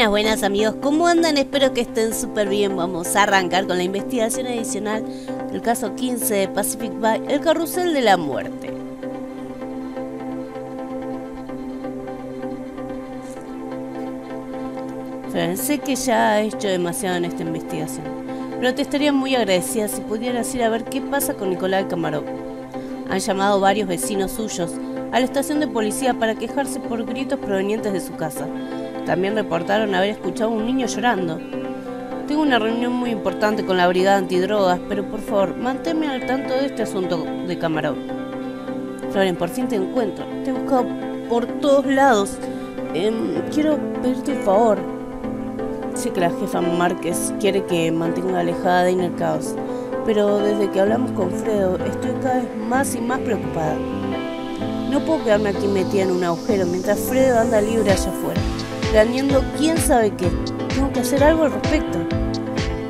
Buenas, buenas amigos, ¿cómo andan? Espero que estén súper bien. Vamos a arrancar con la investigación adicional del caso 15 de Pacific Bay, el carrusel de la muerte. sé que ya he hecho demasiado en esta investigación, pero te estaría muy agradecida si pudieras ir a ver qué pasa con Nicolás Camarón. Han llamado varios vecinos suyos a la estación de policía para quejarse por gritos provenientes de su casa. También reportaron haber escuchado a un niño llorando. Tengo una reunión muy importante con la brigada antidrogas, pero por favor, manténme al tanto de este asunto de Camarón. Floren, por fin te encuentro. Te he buscado por todos lados. Em, quiero pedirte un favor. Sé que la jefa Márquez quiere que mantenga alejada de Inner Caos, pero desde que hablamos con Fredo estoy cada vez más y más preocupada. No puedo quedarme aquí metida en un agujero mientras Fredo anda libre allá afuera planeando quién sabe qué. Tengo que hacer algo al respecto.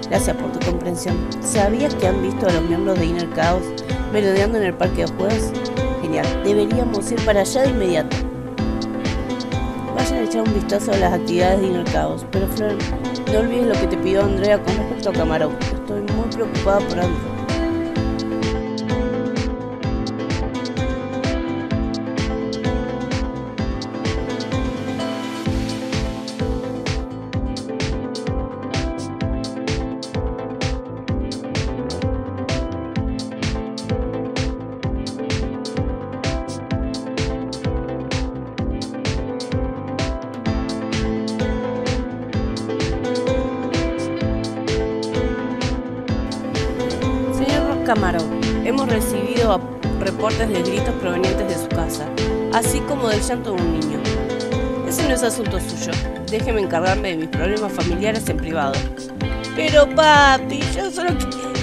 Gracias por tu comprensión. ¿Sabías que han visto a los miembros de Inner Chaos merodeando en el parque de juegos? Genial, deberíamos ir para allá de inmediato. Vayan a echar un vistazo a las actividades de Inner Chaos, pero Flor, no olvides lo que te pidió Andrea con respecto a Camarón. Estoy muy preocupada por algo. Reportes de gritos provenientes de su casa, así como del llanto de un niño. Ese no es asunto suyo. Déjeme encargarme de mis problemas familiares en privado. Pero papi, yo solo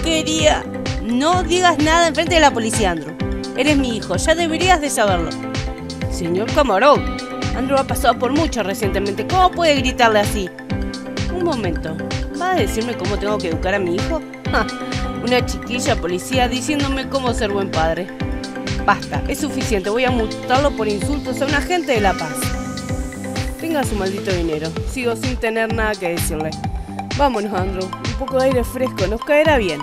quería... No digas nada en frente de la policía, Andrew. Eres mi hijo, ya deberías de saberlo. Señor Camarón, Andrew ha pasado por mucho recientemente. ¿Cómo puede gritarle así? Un momento. ¿Va a decirme cómo tengo que educar a mi hijo? Una chiquilla policía diciéndome cómo ser buen padre. Basta, es suficiente. Voy a multarlo por insultos a un agente de la paz. Tenga su maldito dinero. Sigo sin tener nada que decirle. Vámonos, Andrew. Un poco de aire fresco nos caerá bien.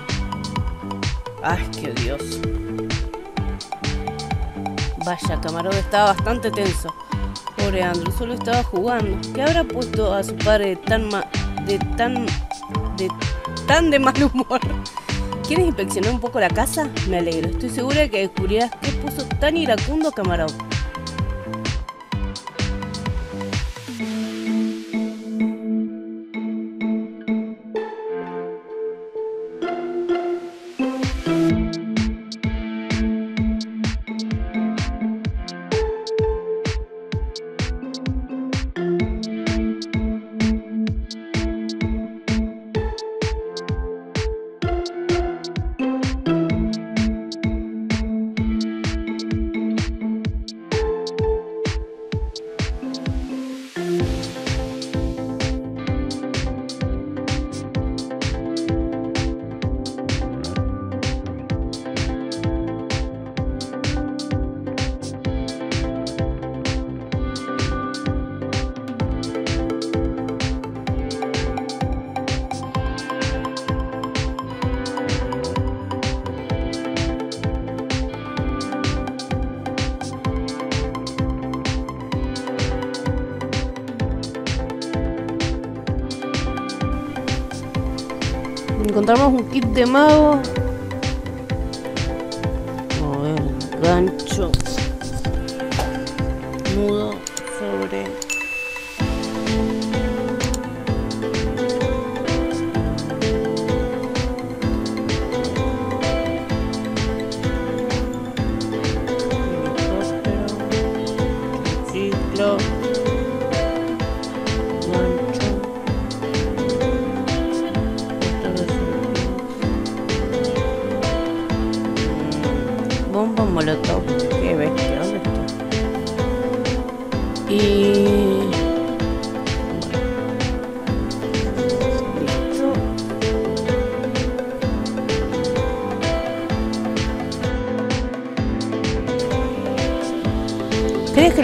Ay, qué Dios. Vaya, Camarón estaba bastante tenso. Pobre Andrew, solo estaba jugando. ¿Qué habrá puesto a su padre tan ma de tan de tan de mal humor? ¿Quieres inspeccionar un poco la casa? Me alegro. Estoy segura de que descubrirás qué puso tan iracundo Camarón. Encontramos un kit de mago. A ver, gancho. Nudo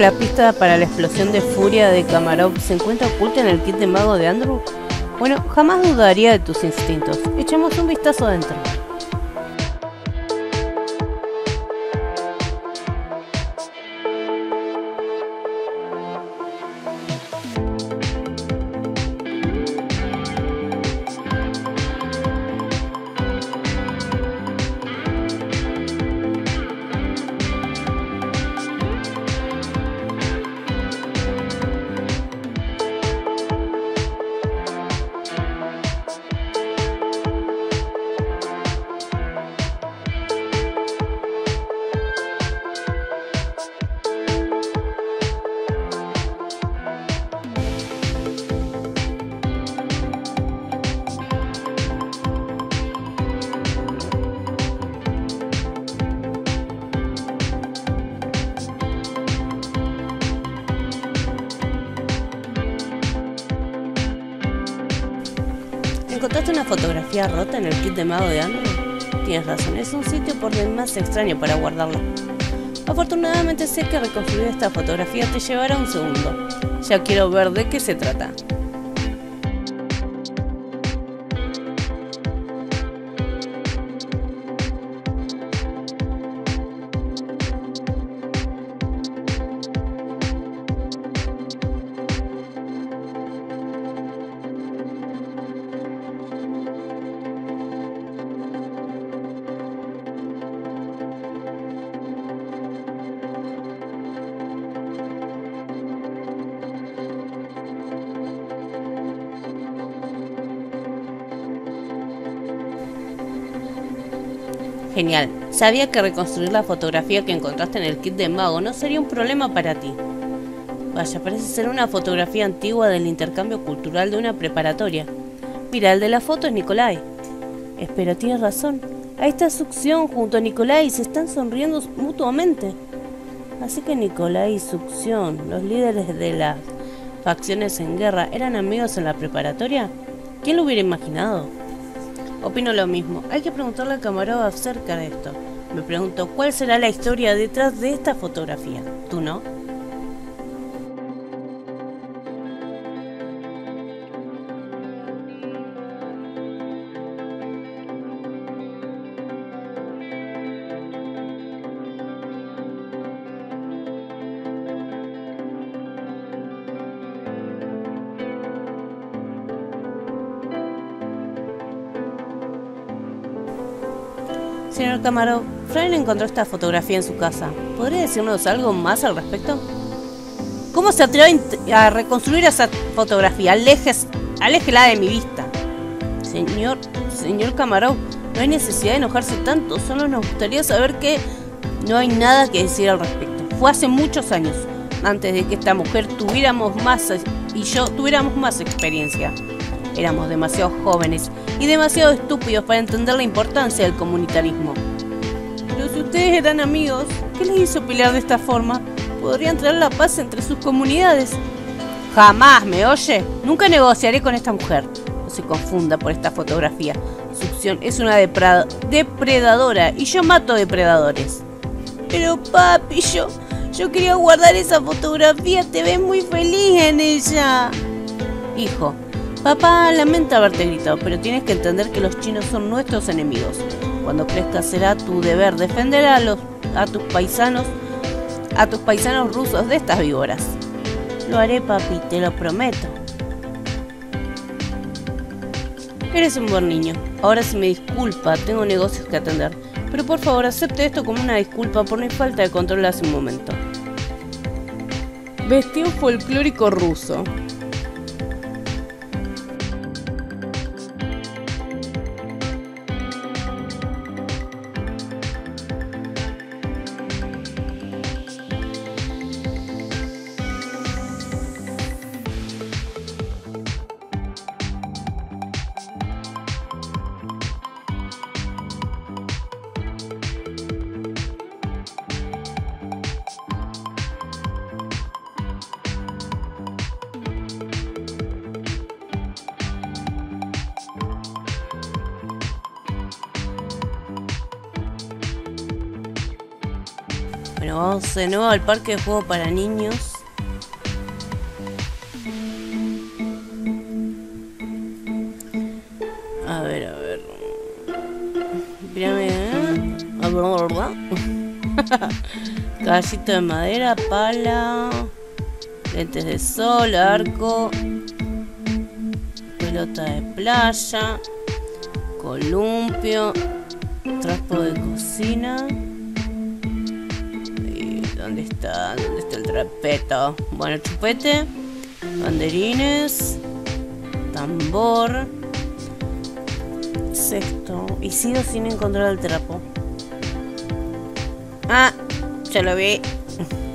la pista para la explosión de furia de Kamarov se encuentra oculta en el kit de mago de Andrew? Bueno, jamás dudaría de tus instintos. Echemos un vistazo adentro. ¿Encontraste una fotografía rota en el kit de mago de Andrew? Tienes razón, es un sitio por demás extraño para guardarla. Afortunadamente sé que reconstruir esta fotografía te llevará un segundo. Ya quiero ver de qué se trata. Genial. Sabía que reconstruir la fotografía que encontraste en el kit de mago no sería un problema para ti. Vaya, parece ser una fotografía antigua del intercambio cultural de una preparatoria. Mira, el de la foto es Nicolai. Espero, tienes razón. A esta Succión junto a Nicolai se están sonriendo mutuamente. Así que Nicolai y Succión, los líderes de las facciones en guerra, ¿eran amigos en la preparatoria? ¿Quién lo hubiera imaginado? Opino lo mismo. Hay que preguntarle a Camarón acerca de esto. Me pregunto, ¿cuál será la historia detrás de esta fotografía? ¿Tú no? Señor Camaro, Fran encontró esta fotografía en su casa. ¿Podría decirnos algo más al respecto? ¿Cómo se atreve a reconstruir esa fotografía? Alejes, aléjela de mi vista. Señor, señor Camarón, no hay necesidad de enojarse tanto. Solo nos gustaría saber que no hay nada que decir al respecto. Fue hace muchos años, antes de que esta mujer tuviéramos más y yo tuviéramos más experiencia. Éramos demasiado jóvenes y demasiado estúpidos para entender la importancia del comunitarismo. Pero si ustedes eran amigos, ¿qué les hizo pelear de esta forma? Podrían traer la paz entre sus comunidades. Jamás, ¿me oye? Nunca negociaré con esta mujer. No se confunda por esta fotografía. Succión es una depredadora y yo mato depredadores. Pero papi, yo, yo quería guardar esa fotografía. Te ves muy feliz en ella. Hijo, Papá lamenta haberte gritado, pero tienes que entender que los chinos son nuestros enemigos. Cuando crezcas será tu deber defender a, los, a tus paisanos, a tus paisanos rusos de estas víboras. Lo haré, papi, te lo prometo. Eres un buen niño. Ahora si me disculpa, tengo negocios que atender. Pero por favor, acepte esto como una disculpa por mi falta de control hace un momento. Vestido folclórico ruso. Bueno, vamos de nuevo al parque de juego para niños. A ver, a ver. Pirámide. Caballito de madera, pala. Lentes de sol, arco. Pelota de playa. Columpio. Trapo de cocina. ¿Y ¿Dónde está? ¿Dónde está el trapeto? Bueno, chupete. Banderines. Tambor. Sexto. Y sigo sin encontrar el trapo. Ah, ya lo vi.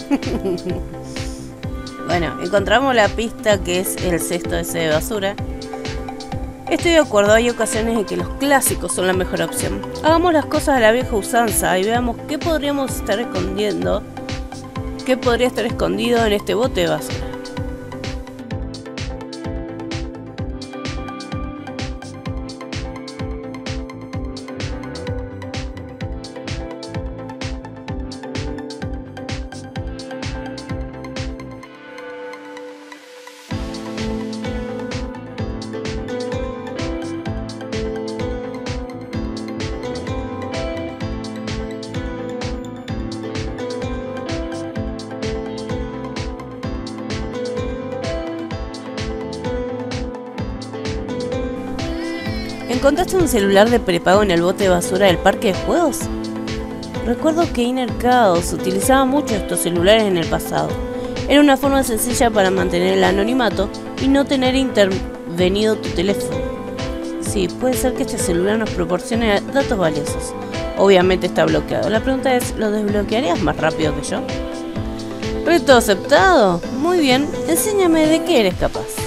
bueno, encontramos la pista que es el sexto ese de basura. Estoy de acuerdo, hay ocasiones en que los clásicos son la mejor opción. Hagamos las cosas a la vieja usanza y veamos qué podríamos estar escondiendo, qué podría estar escondido en este bote de. ¿Encontraste un celular de prepago en el bote de basura del parque de juegos? Recuerdo que Inner Chaos utilizaba mucho estos celulares en el pasado. Era una forma sencilla para mantener el anonimato y no tener intervenido tu teléfono. Sí, puede ser que este celular nos proporcione datos valiosos. Obviamente está bloqueado. La pregunta es, ¿lo desbloquearías más rápido que yo? Reto aceptado. Muy bien, enséñame de qué eres capaz.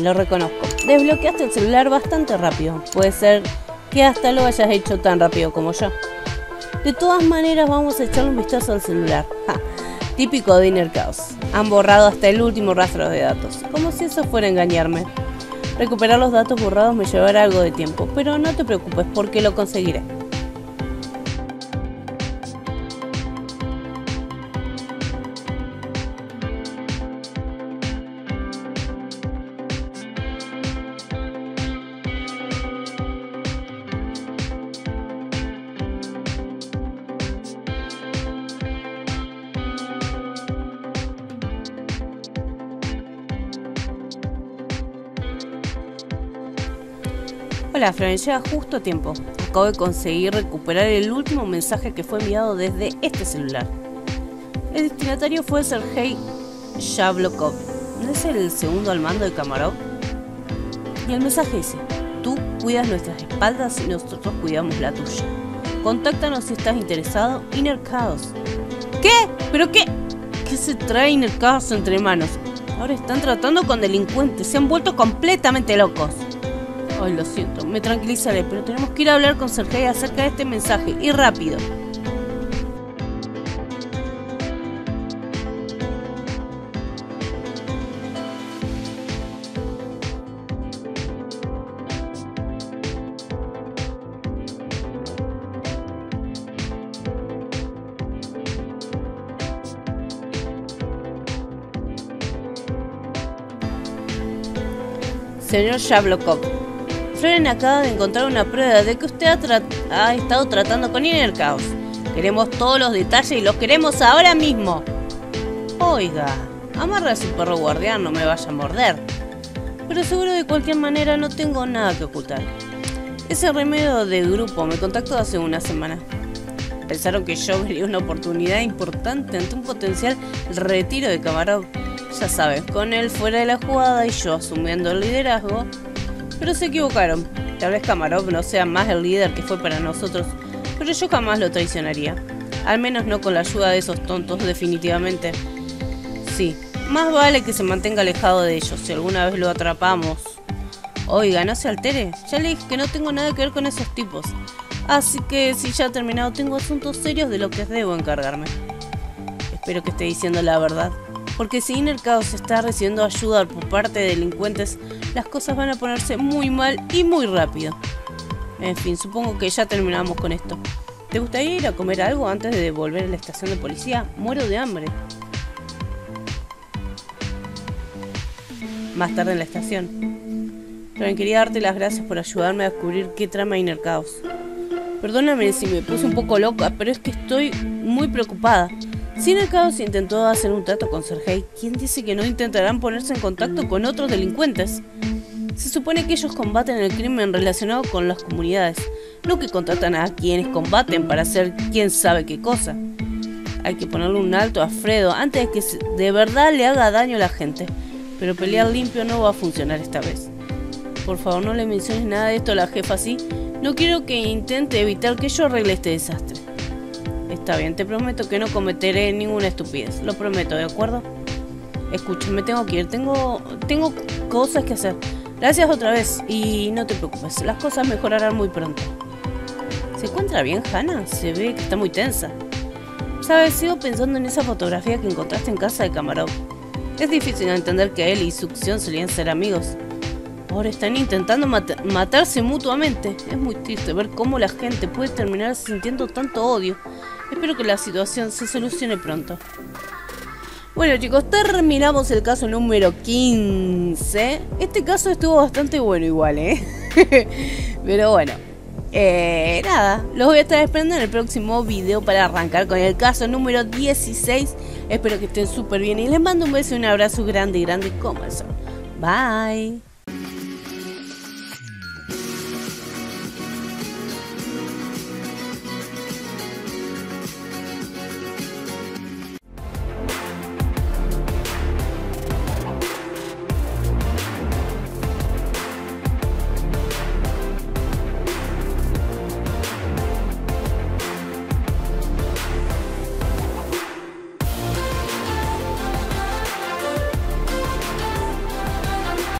Lo reconozco. Desbloqueaste el celular bastante rápido. Puede ser que hasta lo hayas hecho tan rápido como yo. De todas maneras, vamos a echarle un vistazo al celular. típico de Inner Chaos. Han borrado hasta el último rastro de datos, como si eso fuera engañarme. Recuperar los datos borrados me llevará algo de tiempo, pero no te preocupes porque lo conseguiré. Hola, Fran, llega justo a tiempo. Acabo de conseguir recuperar el último mensaje que fue enviado desde este celular. El destinatario fue Sergei Shablokov. ¿No es el segundo al mando de Kamarov? Y el mensaje dice, tú cuidas nuestras espaldas y nosotros cuidamos la tuya. Contáctanos si estás interesado. Inner Chaos. ¿Qué? ¿Pero qué? ¿Qué se trae Inner Chaos entre manos? Ahora están tratando con delincuentes. Se han vuelto completamente locos. Lo siento, me tranquilizaré, pero tenemos que ir a hablar con Sergei acerca de este mensaje, y rápido. Señor Shablokov, Floren acaba de encontrar una prueba de que usted ha, estado tratando con Inner Chaos. Queremos todos los detalles y los queremos ahora mismo. Oiga, amarra a su perro guardián, no me vaya a morder. Pero seguro de cualquier manera no tengo nada que ocultar. Ese remedio de grupo me contactó hace una semana. Pensaron que yo vería una oportunidad importante ante un potencial retiro de Camarón. Ya sabes, con él fuera de la jugada y yo asumiendo el liderazgo, pero se equivocaron. Tal vez Kamarov no sea más el líder que fue para nosotros pero yo jamás lo traicionaría. Al menos no con la ayuda de esos tontos, definitivamente. Sí, más vale que se mantenga alejado de ellos si alguna vez lo atrapamos. Oiga, no se altere. Ya le dije que no tengo nada que ver con esos tipos. Así que si ya ha terminado, tengo asuntos serios de lo que debo encargarme. Espero que esté diciendo la verdad. Porque si Inner Chaos está recibiendo ayuda por parte de delincuentes, las cosas van a ponerse muy mal y muy rápido. En fin, supongo que ya terminamos con esto. ¿Te gustaría ir a comer algo antes de volver a la estación de policía? Muero de hambre. Más tarde en la estación. Pero quería darte las gracias por ayudarme a descubrir qué trama Inner Chaos. Perdóname si me puse un poco loca, pero es que estoy muy preocupada. Sin el caos intentó hacer un trato con Sergei, quien dice que no intentarán ponerse en contacto con otros delincuentes. Se supone que ellos combaten el crimen relacionado con las comunidades, no que contratan a quienes combaten para hacer quién sabe qué cosa. Hay que ponerle un alto a Fredo antes de que de verdad le haga daño a la gente, pero pelear limpio no va a funcionar esta vez. Por favor no le menciones nada de esto a la jefa así, no quiero que intente evitar que yo arregle este desastre. Está bien, te prometo que no cometeré ninguna estupidez. Lo prometo, ¿de acuerdo? Escúchame, tengo que ir. Tengo, tengo cosas que hacer. Gracias otra vez. Y no te preocupes, las cosas mejorarán muy pronto. ¿Se encuentra bien, Hannah? Se ve que está muy tensa. Sabes, sigo pensando en esa fotografía que encontraste en casa de Camarón. Es difícil entender que él y Succión solían ser amigos. Ahora están intentando matarse mutuamente. Es muy triste ver cómo la gente puede terminar sintiendo tanto odio. Espero que la situación se solucione pronto. Bueno chicos, terminamos el caso número 15. Este caso estuvo bastante bueno igual, ¿eh? Pero bueno. Eh, nada, los voy a estar esperando en el próximo video para arrancar con el caso número 16. Espero que estén súper bien y les mando un beso y un abrazo grande, grande como el sol. Bye.